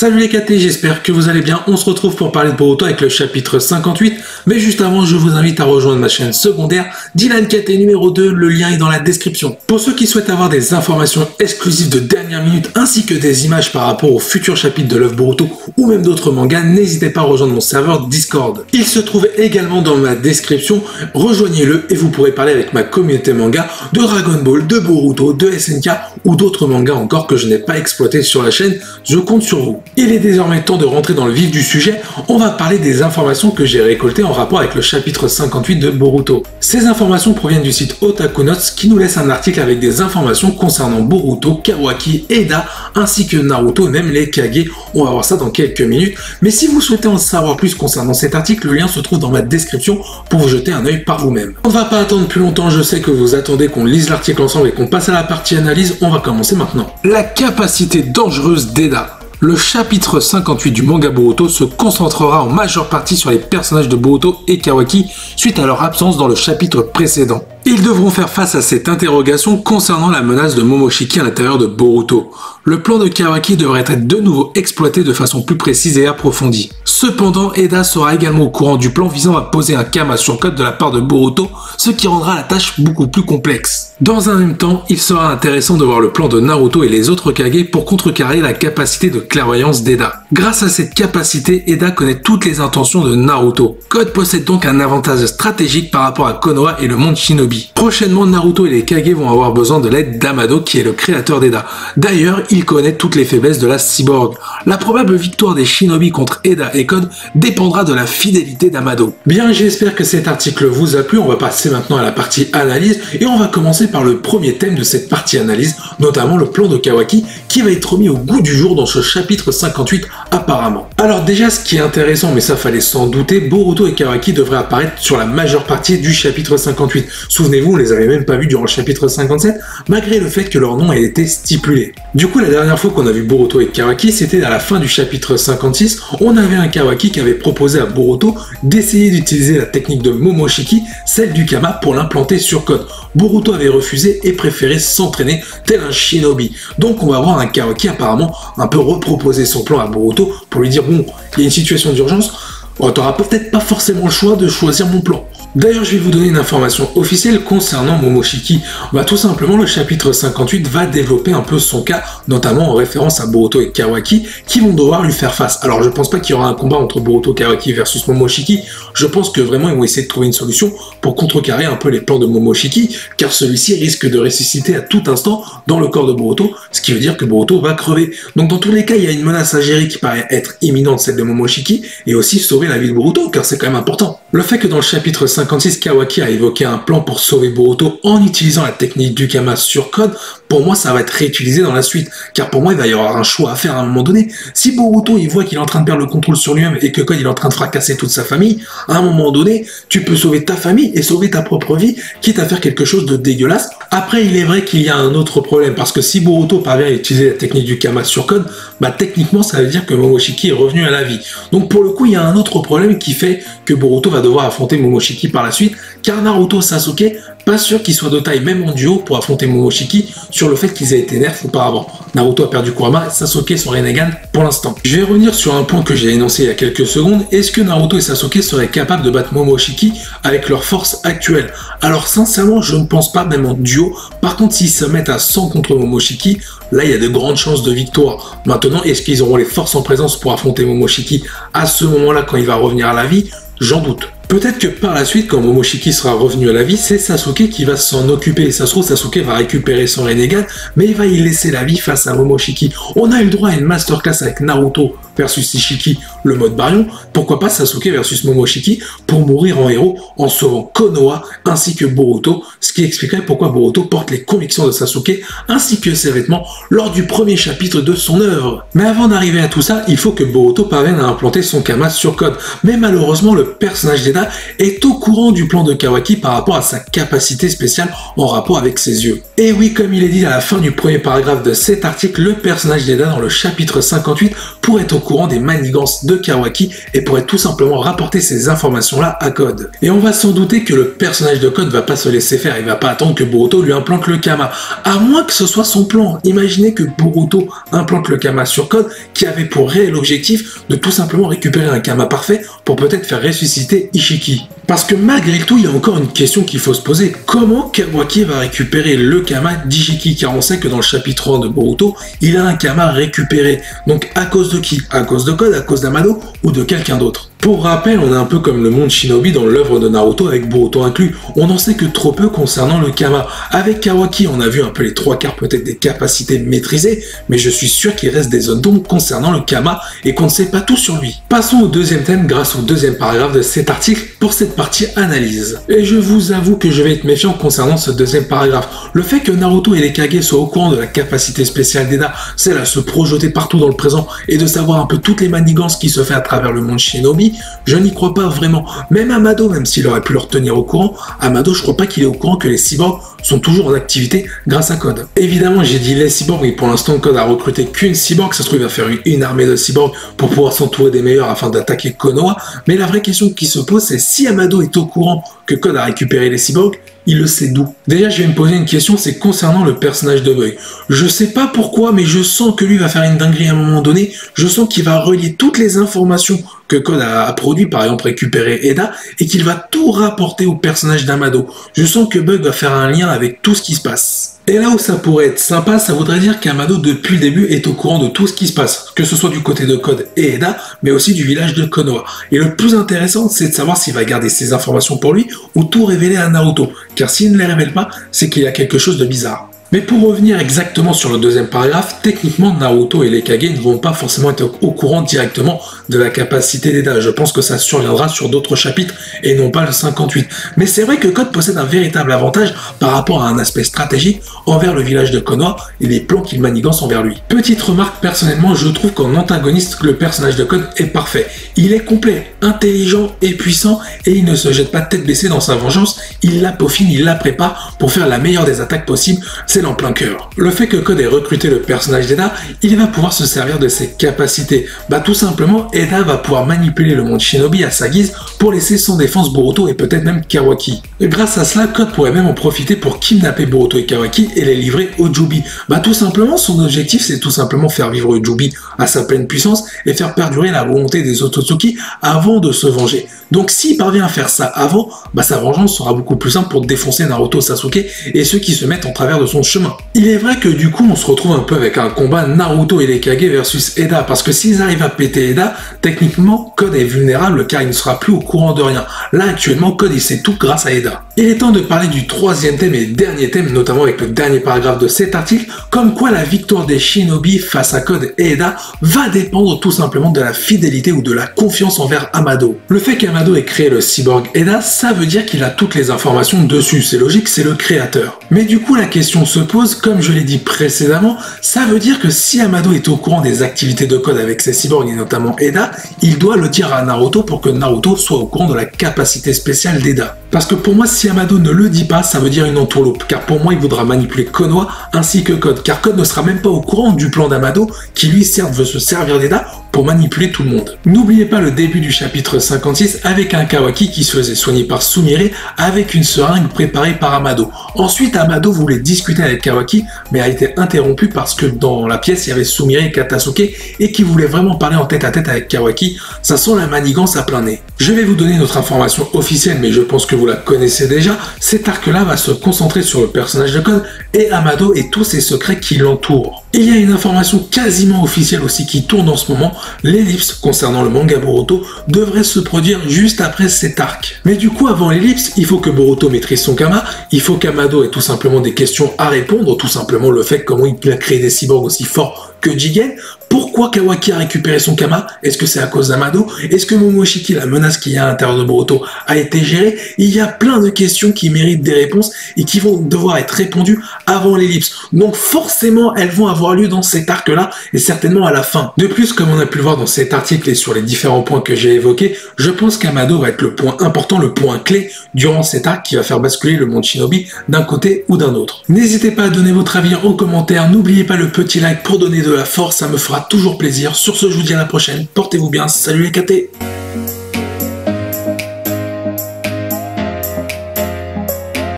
Salut les KT, j'espère que vous allez bien. On se retrouve pour parler de Boruto avec le chapitre 58. Mais juste avant, je vous invite à rejoindre ma chaîne secondaire, Dylan KT numéro 2. Le lien est dans la description. Pour ceux qui souhaitent avoir des informations exclusives de dernière minute ainsi que des images par rapport au futur chapitre de l'œuvre Boruto ou même d'autres mangas, n'hésitez pas à rejoindre mon serveur Discord. Il se trouve également dans ma description. Rejoignez-le et vous pourrez parler avec ma communauté manga de Dragon Ball, de Boruto, de SNK ou d'autres mangas encore que je n'ai pas exploité sur la chaîne. Je compte sur vous. Il est désormais temps de rentrer dans le vif du sujet. On va parler des informations que j'ai récoltées en rapport avec le chapitre 58 de Boruto. Ces informations proviennent du site Otaku Notes qui nous laisse un article avec des informations concernant Boruto, Kawaki, Eda ainsi que Naruto, même les Kage. On va voir ça dans quelques minutes. Mais si vous souhaitez en savoir plus concernant cet article, le lien se trouve dans ma description pour vous jeter un œil par vous-même. On ne va pas attendre plus longtemps, je sais que vous attendez qu'on lise l'article ensemble et qu'on passe à la partie analyse. On va commencer maintenant. La capacité dangereuse d'Eda le chapitre 58 du manga Boruto se concentrera en majeure partie sur les personnages de Boruto et Kawaki suite à leur absence dans le chapitre précédent. Ils devront faire face à cette interrogation concernant la menace de Momoshiki à l'intérieur de Boruto. Le plan de Kawaki devrait être de nouveau exploité de façon plus précise et approfondie. Cependant, Eda sera également au courant du plan visant à poser un Kama sur code de la part de Boruto, ce qui rendra la tâche beaucoup plus complexe. Dans un même temps, il sera intéressant de voir le plan de Naruto et les autres Kage pour contrecarrer la capacité de clairvoyance d'Eda. Grâce à cette capacité, Eda connaît toutes les intentions de Naruto. Code possède donc un avantage stratégique par rapport à Konoha et le monde Shinobi. Prochainement, Naruto et les Kage vont avoir besoin de l'aide d'Amado qui est le créateur d'Eda. D'ailleurs, il connaît toutes les faiblesses de la cyborg. La probable victoire des Shinobi contre Eda et Code dépendra de la fidélité d'Amado. Bien, j'espère que cet article vous a plu. On va passer maintenant à la partie analyse et on va commencer par le premier thème de cette partie analyse, notamment le plan de Kawaki qui va être mis au goût du jour dans ce chapitre 58 apparemment. Alors déjà, ce qui est intéressant, mais ça fallait s'en douter, Boruto et Kawaki devraient apparaître sur la majeure partie du chapitre 58. Souvenez-vous, on les avait même pas vus durant le chapitre 57, malgré le fait que leur nom ait été stipulé. Du coup, la dernière fois qu'on a vu Boruto et Kawaki, c'était à la fin du chapitre 56. On avait un Kawaki qui avait proposé à Boruto d'essayer d'utiliser la technique de Momoshiki, celle du Kama, pour l'implanter sur Code. Boruto avait refusé et préféré s'entraîner tel un shinobi. Donc on va voir un Kawaki apparemment un peu reproposer son plan à Boruto pour lui dire bon, il y a une situation d'urgence, tu t'auras peut-être pas forcément le choix de choisir mon plan. D'ailleurs, je vais vous donner une information officielle concernant Momoshiki. Bah, tout simplement, le chapitre 58 va développer un peu son cas, notamment en référence à Boruto et Kawaki, qui vont devoir lui faire face. Alors, je pense pas qu'il y aura un combat entre Boruto Kawaki versus Momoshiki. Je pense que vraiment, ils vont essayer de trouver une solution pour contrecarrer un peu les plans de Momoshiki, car celui-ci risque de ressusciter à tout instant dans le corps de Boruto, ce qui veut dire que Boruto va crever. Donc, dans tous les cas, il y a une menace gérer qui paraît être imminente, celle de Momoshiki, et aussi sauver la vie de Boruto, car c'est quand même important. Le fait que dans le chapitre 56, Kawaki a évoqué un plan pour sauver Boruto en utilisant la technique du Kama sur code, pour moi ça va être réutilisé dans la suite, car pour moi il va y avoir un choix à faire à un moment donné. Si Boruto il voit qu'il est en train de perdre le contrôle sur lui-même et que Code il est en train de fracasser toute sa famille, à un moment donné, tu peux sauver ta famille et sauver ta propre vie, quitte à faire quelque chose de dégueulasse. Après il est vrai qu'il y a un autre problème, parce que si Boruto parvient à utiliser la technique du Kama sur code, bah techniquement ça veut dire que Momoshiki est revenu à la vie. Donc pour le coup il y a un autre problème qui fait que Boruto va devoir affronter Momoshiki par la suite, car Naruto Sasuke pas sûr qu'ils soient de taille même en duo pour affronter Momoshiki sur le fait qu'ils aient été nerfs auparavant. Naruto a perdu Kurama, Sasuke sont Renegan pour l'instant. Je vais revenir sur un point que j'ai énoncé il y a quelques secondes. Est-ce que Naruto et Sasuke seraient capables de battre Momoshiki avec leur force actuelle? Alors sincèrement, je ne pense pas même en duo. Par contre, s'ils se mettent à 100 contre Momoshiki, là il y a de grandes chances de victoire. Maintenant, est-ce qu'ils auront les forces en présence pour affronter Momoshiki à ce moment-là quand il va revenir à la vie? J'en doute. Peut-être que par la suite, quand Momoshiki sera revenu à la vie, c'est Sasuke qui va s'en occuper. Et ça se trouve, Sasuke va récupérer son Renegan, mais il va y laisser la vie face à Momoshiki. On a eu le droit à une masterclass avec Naruto versus Ishiki, le mode Baryon. Pourquoi pas Sasuke versus Momoshiki pour mourir en héros en sauvant Konoha ainsi que Boruto, ce qui expliquerait pourquoi Boruto porte les convictions de Sasuke ainsi que ses vêtements lors du premier chapitre de son œuvre. Mais avant d'arriver à tout ça, il faut que Boruto parvienne à implanter son Kama sur code. Mais malheureusement, le personnage d'Eda est au courant du plan de Kawaki par rapport à sa capacité spéciale en rapport avec ses yeux. Et oui, comme il est dit à la fin du premier paragraphe de cet article, le personnage d'Eda dans le chapitre 58 pourrait être au courant des manigances de Kawaki et pourrait tout simplement rapporter ces informations-là à Code. Et on va s'en douter que le personnage de Code va pas se laisser faire, il va pas attendre que Boruto lui implante le Kama, à moins que ce soit son plan. Imaginez que Boruto implante le Kama sur Code, qui avait pour réel objectif de tout simplement récupérer un Kama parfait pour peut-être faire ressusciter Ishiki. Parce que malgré tout, il y a encore une question qu'il faut se poser. Comment Kawaki va récupérer le Kama d'Ishiki Car on sait que dans le chapitre 1 de Boruto, il a un Kama récupéré. Donc à cause de qui? À cause de Code, à cause d'Amado ou de quelqu'un d'autre? Pour rappel, on est un peu comme le monde shinobi dans l'œuvre de Naruto avec Boruto inclus. On n'en sait que trop peu concernant le Kama. Avec Kawaki, on a vu un peu les trois quarts peut-être des capacités maîtrisées, mais je suis sûr qu'il reste des zones d'ombre concernant le Kama et qu'on ne sait pas tout sur lui. Passons au deuxième thème grâce au deuxième paragraphe de cet article pour cette partie analyse. Et je vous avoue que je vais être méfiant concernant ce deuxième paragraphe. Le fait que Naruto et les Kage soient au courant de la capacité spéciale d'Eda, celle à se projeter partout dans le présent et de savoir un peu toutes les manigances qui se fait à travers le monde shinobi, je n'y crois pas vraiment. Même Amado, même s'il aurait pu le retenir au courant, Amado, je crois pas qu'il est au courant que les cyborgs sont toujours en activité grâce à Code. Évidemment, j'ai dit les cyborgs, mais pour l'instant, Code a recruté qu'une cyborg. Ça se trouve, il va faire une armée de cyborgs pour pouvoir s'entourer des meilleurs afin d'attaquer Konoha. Mais la vraie question qui se pose, c'est si Amado est au courant que Code a récupéré les cyborgs, il le sait d'où Déjà, je vais me poser une question, c'est concernant le personnage de Bug. Je sais pas pourquoi, mais je sens que lui va faire une dinguerie à un moment donné. Je sens qu'il va relier toutes les informations que Code a, produit, par exemple récupérer Eda, et qu'il va tout rapporter au personnage d'Amado. Je sens que Bug va faire un lien avec tout ce qui se passe. Et là où ça pourrait être sympa, ça voudrait dire qu'Amado depuis le début est au courant de tout ce qui se passe, que ce soit du côté de Code et Eda, mais aussi du village de Konoha. Et le plus intéressant, c'est de savoir s'il va garder ces informations pour lui ou tout révéler à Naruto, car s'il ne les révèle pas, c'est qu'il y a quelque chose de bizarre. Mais pour revenir exactement sur le deuxième paragraphe, techniquement Naruto et les Kage ne vont pas forcément être au courant directement de la capacité d'Eda. Je pense que ça surviendra sur d'autres chapitres et non pas le 58. Mais c'est vrai que Code possède un véritable avantage par rapport à un aspect stratégique envers le village de Konoha et les plans qu'il manigance envers lui. Petite remarque, personnellement, je trouve qu'en antagoniste, le personnage de Code est parfait. Il est complet, intelligent et puissant et il ne se jette pas tête baissée dans sa vengeance, il la peaufine, il la prépare pour faire la meilleure des attaques possibles en plein cœur. Le fait que Code ait recruté le personnage d'Eda, il va pouvoir se servir de ses capacités. Bah tout simplement, Eda va pouvoir manipuler le monde shinobi à sa guise pour laisser sans défense Boruto et peut-être même Kawaki. Grâce à cela, Code pourrait même en profiter pour kidnapper Boruto et Kawaki et les livrer au Jubi. Bah tout simplement, son objectif c'est tout simplement faire vivre Jubi à sa pleine puissance et faire perdurer la volonté des Ototsuki avant de se venger. Donc s'il parvient à faire ça avant, bah sa vengeance sera beaucoup plus simple pour défoncer Naruto Sasuke et ceux qui se mettent en travers de son chemin. Il est vrai que du coup on se retrouve un peu avec un combat Naruto et les Kage versus Eda, parce que s'ils arrivent à péter Eda, techniquement Code est vulnérable car il ne sera plus au courant de rien. Là actuellement Code il sait tout grâce à Eda. Il est temps de parler du troisième thème et dernier thème, notamment avec le dernier paragraphe de cet article, comme quoi la victoire des Shinobi face à Code et Eda va dépendre tout simplement de la fidélité ou de la confiance envers Amado. Le fait qu'Amado ait créé le cyborg Eda, ça veut dire qu'il a toutes les informations dessus, c'est logique, c'est le créateur. Mais du coup la question se pose, comme je l'ai dit précédemment, ça veut dire que si Amado est au courant des activités de Code avec ses cyborgs et notamment Eda, il doit le dire à Naruto pour que Naruto soit au courant de la capacité spéciale d'Eda. Parce que pour moi, si Amado ne le dit pas, ça veut dire une entourloupe, car pour moi, il voudra manipuler Konoha ainsi que Code, car Code ne sera même pas au courant du plan d'Amado, qui lui certes veut se servir d'Eda pour manipuler tout le monde. N'oubliez pas le début du chapitre 56 avec un Kawaki qui se faisait soigner par Sumire avec une seringue préparée par Amado. Ensuite, Amado voulait discuter avec Kawaki, mais a été interrompu parce que dans la pièce, il y avait Sumire et Katasuke et qui voulaient vraiment parler en tête à tête avec Kawaki. Ça sent la manigance à plein nez. Je vais vous donner notre information officielle, mais je pense que vous la connaissez déjà. Cet arc-là va se concentrer sur le personnage de Code et Amado et tous ses secrets qui l'entourent. Il y a une information quasiment officielle aussi qui tourne en ce moment, l'ellipse concernant le manga Boruto devrait se produire juste après cet arc. Mais du coup avant l'ellipse, il faut que Boruto maîtrise son kama, il faut qu'Amado ait tout simplement des questions à répondre, tout simplement le fait comment il a créé des cyborgs aussi forts que Jigen, pourquoi Kawaki a récupéré son Kama? Est-ce que c'est à cause d'Amado? Est-ce que Momoshiki, la menace qu'il y a à l'intérieur de Boruto, a été gérée? Il y a plein de questions qui méritent des réponses et qui vont devoir être répondues avant l'ellipse. Donc forcément, elles vont avoir lieu dans cet arc-là et certainement à la fin. De plus, comme on a pu le voir dans cet article et sur les différents points que j'ai évoqués, je pense qu'Amado va être le point important, le point clé durant cet arc qui va faire basculer le monde shinobi d'un côté ou d'un autre. N'hésitez pas à donner votre avis en commentaire, n'oubliez pas le petit like pour donner de la force, ça me fera toujours plaisir. Sur ce, je vous dis à la prochaine. Portez-vous bien. Salut les KT